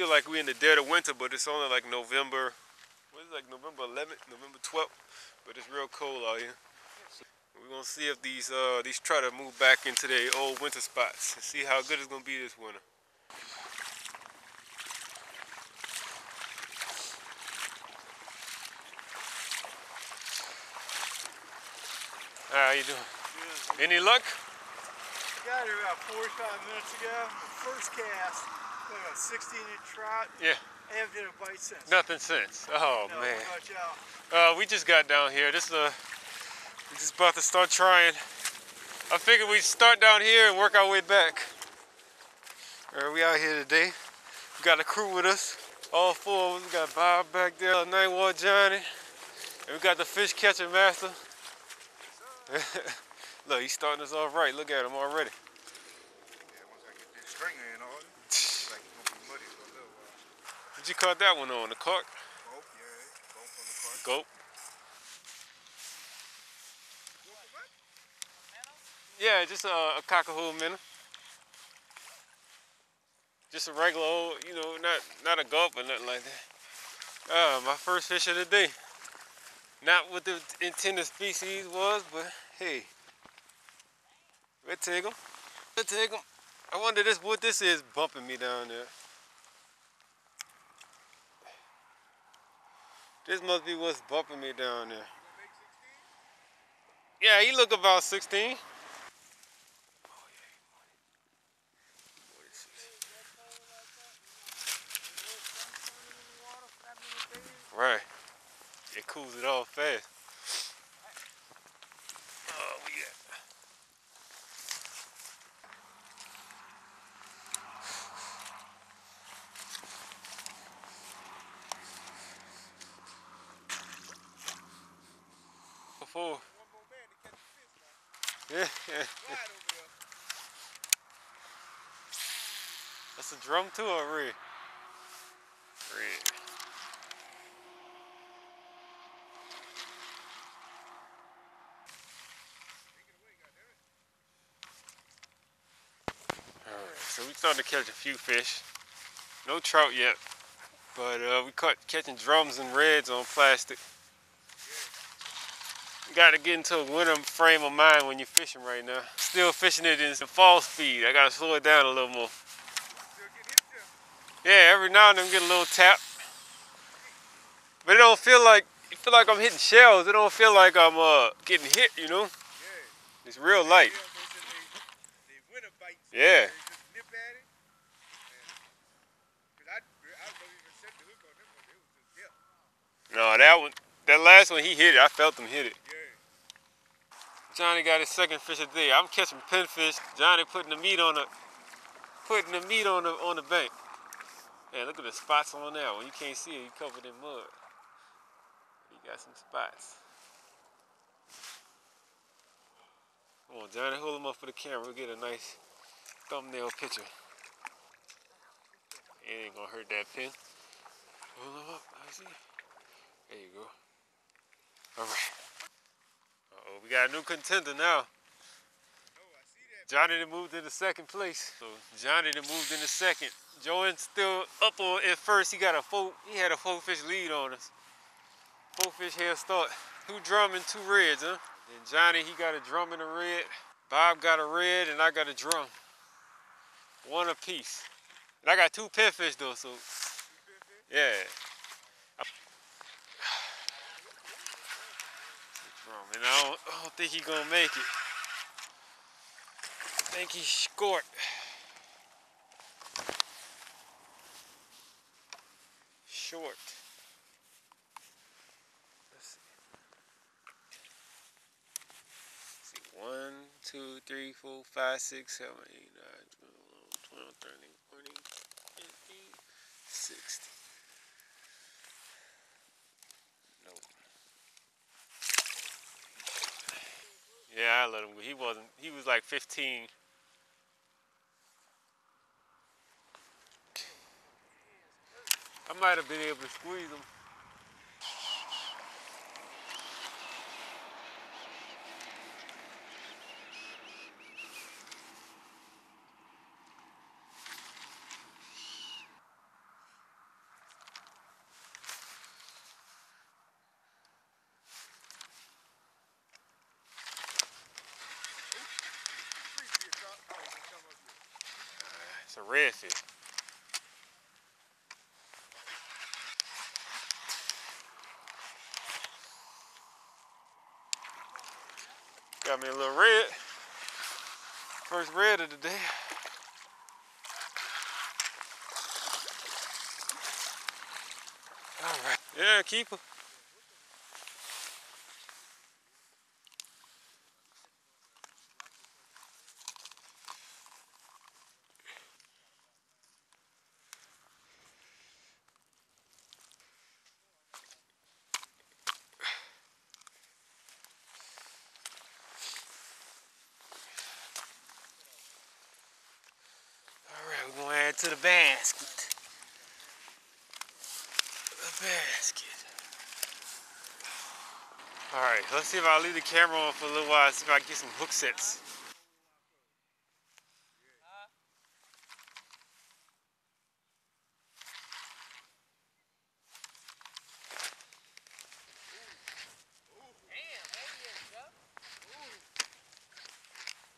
feel like we're in the dead of winter, but it's only like November, what is it, like November 11th, November 12th, but it's real cold out here. We're gonna see if these uh, these try to move back into their old winter spots and see how good it's gonna be this winter. How you doing? Good. Any luck? Got here about 45 minutes ago. First cast, about 16 inch trout. Yeah. I haven't did a bite since. Nothing since. Oh no, man. What about y'all? Uh, we just got down here. This is uh, we just about to start trying. I figured we'd start down here and work our way back. Uh, we out here today. We got a crew with us. All four of us. We got Bob back there, Night War Johnny. And we got the fish catching master. Look, he's starting us off right. Look at him already. Yeah, once I get this stringer in on it, it's like it's gonna be muddy for a little while. Did you caught that one on the cork? Both, yeah, both on the cart. Goat. What the what? Yeah, just a, a Cocahoe minnow. Just a regular old, you know, not not a gulp or nothing like that. Uh, my first fish of the day. Not what the intended species was, but hey, we'll take them. We'll take them. I wonder this what this is bumping me down there. This must be what's bumping me down there. Yeah, he look about 16. Right. It cools it off fast. Oh, we got. Before. One more man to catch the fish, man. Yeah. That's a drum too or rig? Rig. Alright, so we started to catch a few fish. No trout yet, but uh, we caught catching drums and reds on plastic. Gotta get into a winter frame of mind when you're fishing right now. Still fishing it in fall speed. I gotta slow it down a little more. Yeah, every now and then get a little tap. But it don't feel like it feel like I'm hitting shells. It don't feel like I'm uh getting hit, you know? Yeah. It's real light. Yeah. No, that one that last one he hit it. I felt him hit it. Johnny got his second fish of the day. I'm catching pinfish. Johnny putting the meat on the putting the meat on the on the bank. Man, look at the spots on that one. You can't see it, You covered in mud. You got some spots. Come on, Johnny, hold him up for the camera. We'll get a nice thumbnail picture. It ain't gonna hurt that pin. Hold him up. I see. There you go. All right. Uh-oh, we got a new contender now. Oh. Johnny moved into second place. So Johnny moved into second. Joan's still up on at first. He got a four. He had a four fish lead on us. Four fish head start. Two drum and two reds, huh? And Johnny he got a drum and a red. Bob got a red and I got a drum. One apiece. And I got two pinfish though, so yeah. Drum, and I don't, I don't think he gonna make it. I think he's short. Short. Let's see. Let's see. One, two, three, four, five, six, seven, eight, nine, 12, 11, 12, 13, 14, 15, 16. Yeah, I let him go. He wasn't, he was like 15. I might have been able to squeeze him. a redfish. Got me a little red. First red of the day. All right. Yeah, keeper. All right, we're gonna add to the basket. The basket. All right, let's see if I leave the camera on for a little while. See if I can get some hook sets. Damn, there he is, Jeff. Ooh.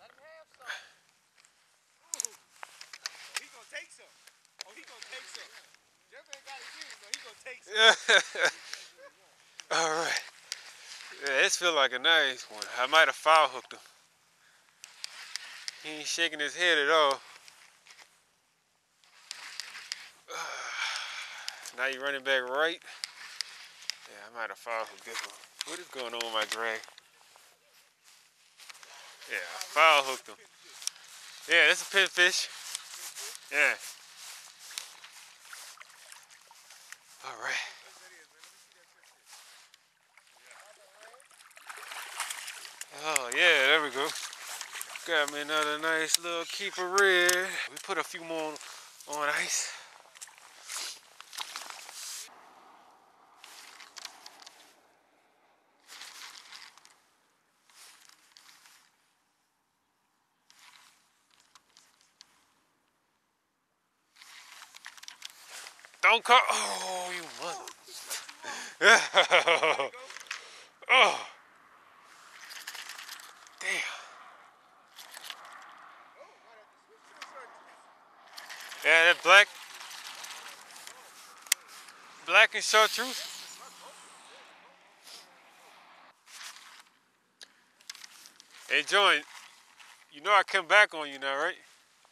Let him have some. He gonna take some. Oh, he gonna take some. Jeff ain't got to get it, but he gonna take some. All right. Yeah, this feel like a nice one. I might have foul hooked him. He ain't shaking his head at all. Now you're running back right. Yeah, I might have foul hooked this one. What is going on with my drag? Yeah, I foul hooked him. Yeah, it's a pinfish. Yeah. All right. Oh yeah, there we go. Got me another nice little keeper red. We put a few more on, ice. Don't cut. Oh, you mother. oh. Damn. Yeah, that black, black and chartreuse. Hey, Joey, you know I come back on you now, right?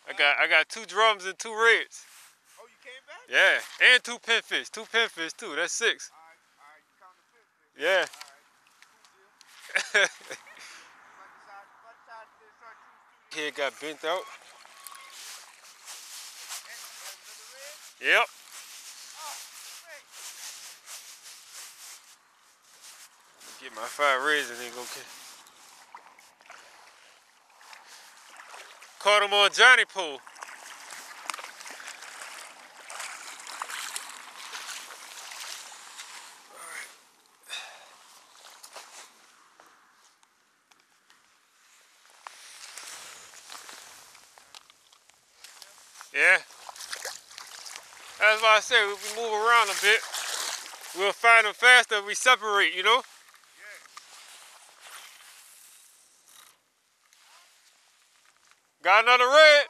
I got I got two drums and two reds. Oh, you came back? Yeah, and two pinfish, two pinfish too. That's six. All right, all right. Yeah. Head got bent out. Yep. Get my five reds and then go catch. Caught him on Johnny Pool. Yeah. That's why I said if we move around a bit, we'll find them faster if we separate, you know? Got another red.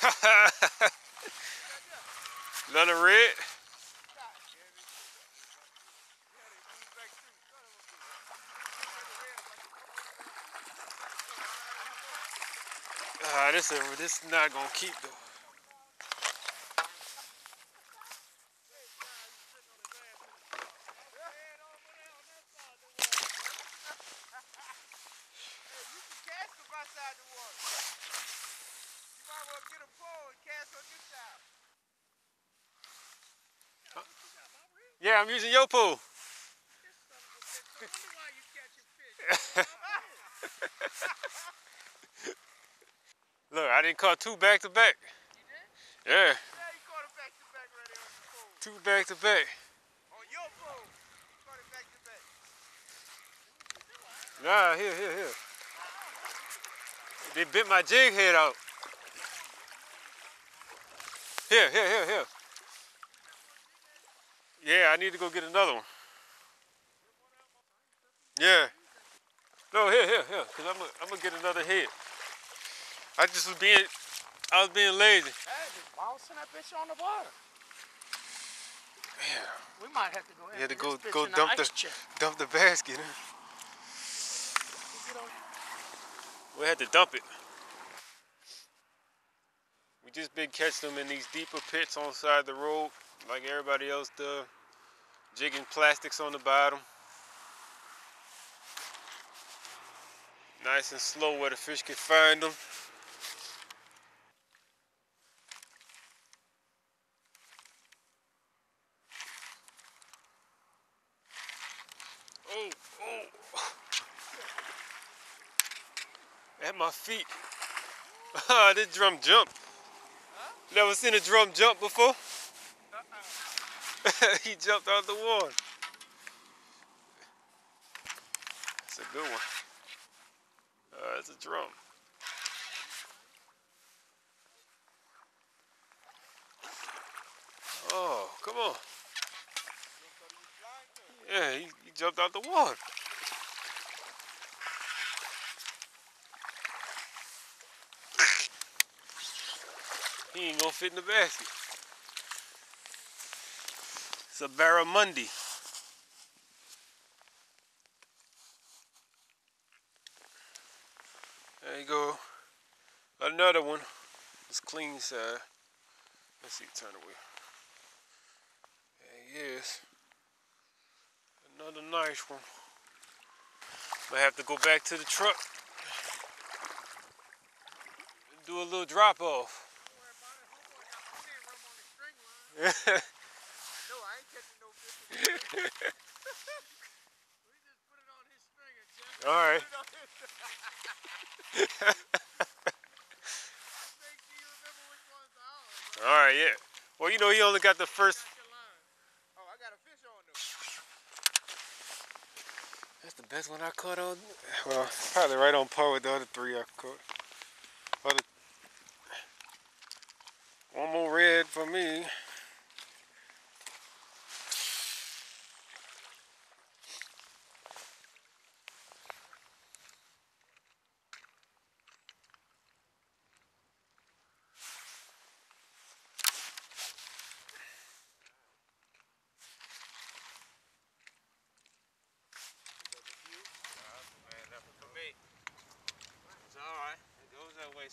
Another red. Ah, this is this is not gonna keep though. Yeah, I'm using your pool. This son of a bitch. No wonder why using your fish. Look, I didn't caught two back to back. You did? Yeah, Yeah, you caught it back to back right on the pole. two back to back. On your pole. You caught it back to back. Nah, here, here, here. They bit my jig head out. Here, here, here, here. Yeah, I need to go get another one. Yeah. No, here, here, here. Cause I'm gonna I'm gonna get another head. I just was being, I was being lazy. Hey, just bouncing that bitch on the water. Yeah. We might have to go. You had to go this go in the dump the dump the basket. Huh? We had to dump it. We just been catching them in these deeper pits on the side of the road, like everybody else does. Jigging plastics on the bottom. Nice and slow where the fish can find them. Oh, oh. At my feet. Ah, this drum jump. Never seen a drum jump before? he jumped out the water. That's a good one. Uh, that's a drum. Oh, come on. Yeah, he, he jumped out the water. He ain't gonna fit in the basket. It's a barramundi. There you go. Another one. It's clean side. Let's see, turn away. There he is. Another nice one. Might have to go back to the truck. And Do a little drop off. one's ours. All right, yeah. Well, you know, he only got the first. Check your line. Oh, I got a fish on though. That's the best one I caught on. Well, probably right on par with the other three I caught. Other. One more red for me. Man, that was for me. It's alright. It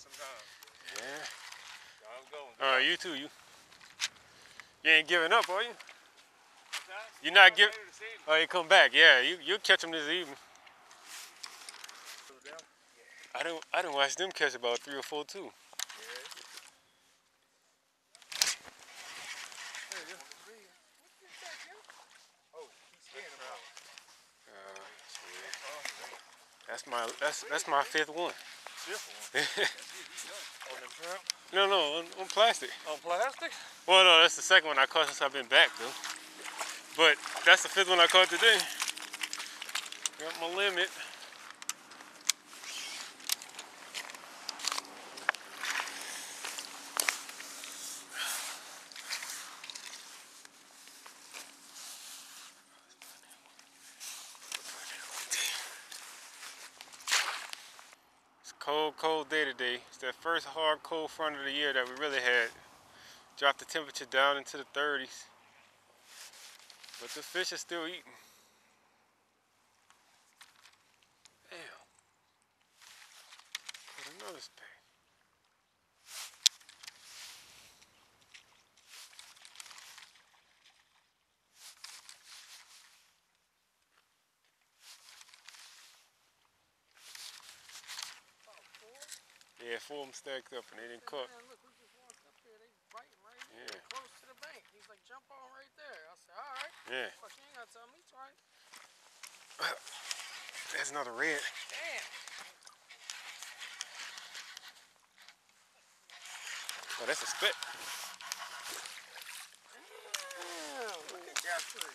that. Yeah. I'm going. All right, you too. You. You ain't giving up, are you? You're not giving. Oh, you come back. Yeah, you you catch them this evening. I don't I don't watch them catch about three or four too. He's scared about that's my that's that's my fifth one. No, no, on, on plastic. On plastic? Well, no, that's the second one I caught since I've been back though. But that's the fifth one I caught today. Got my limit. Cold, cold day today. It's that first hard cold front of the year that we really had. Dropped the temperature down into the 30s. But the fish are still eating. Damn. Put another spade. Yeah, four of them stacked up and they didn't cook. Man, look, we just walked up here. They biting right here, Yeah. close to the bank. He's like, jump on right there. I said, all right. Yeah, Fuck, you ain't gotta tell me twice. that's another red. Damn. Oh, that's a spit. Damn, look at Jeffrey.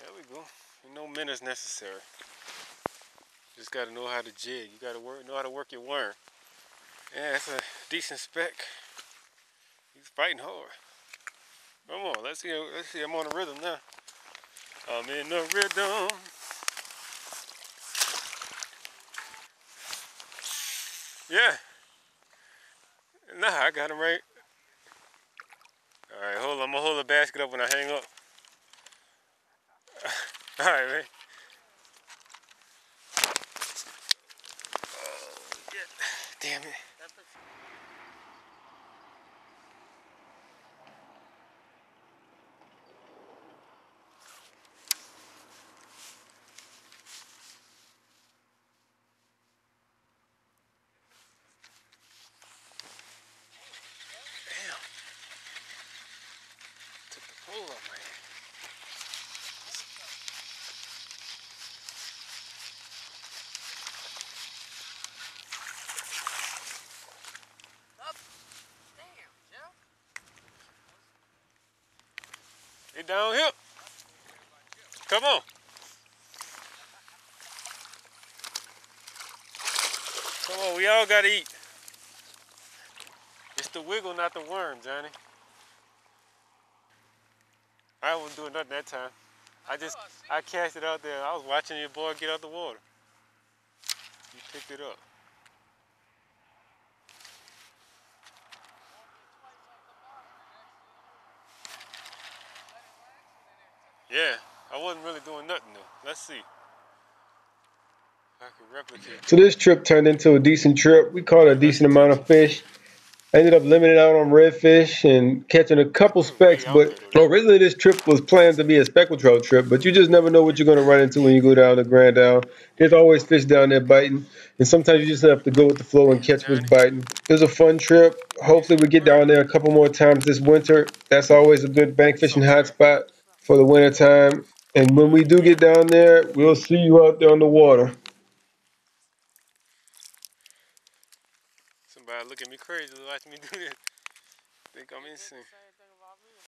There we go. No minutes necessary. Just gotta know how to jig. You gotta work, know how to work your worm. Yeah, that's a decent spec. He's fighting hard. Come on, let's see. Let's see. I'm on a rhythm now. I'm in the rhythm. Yeah. Nah, I got him right. All right, hold on. I'm gonna hold the basket up when I hang up. All right, man. Oh, yeah. Damn it. Get down here. Come on. Come on, we all gotta eat. It's the wiggle, not the worm, Johnny. I wasn't doing nothing that time. I just, I cast it out there. I was watching your boy get out the water. You picked it up. Yeah, I wasn't really doing nothing though. Let's see. So this trip turned into a decent trip. We caught a decent amount of fish. I ended up limiting out on redfish and catching a couple specks. But originally this trip was planned to be a speckled trout trip, but you just never know what you're going to run into when you go down to Grand Isle. There's always fish down there biting, and sometimes you just have to go with the flow and catch what's biting. It was a fun trip. Hopefully we get down there a couple more times this winter. That's always a good bank fishing hotspot for the winter time. And when we do get down there, we'll see you out there on the water. Somebody look at me crazy watch me do this. Think I'm insane.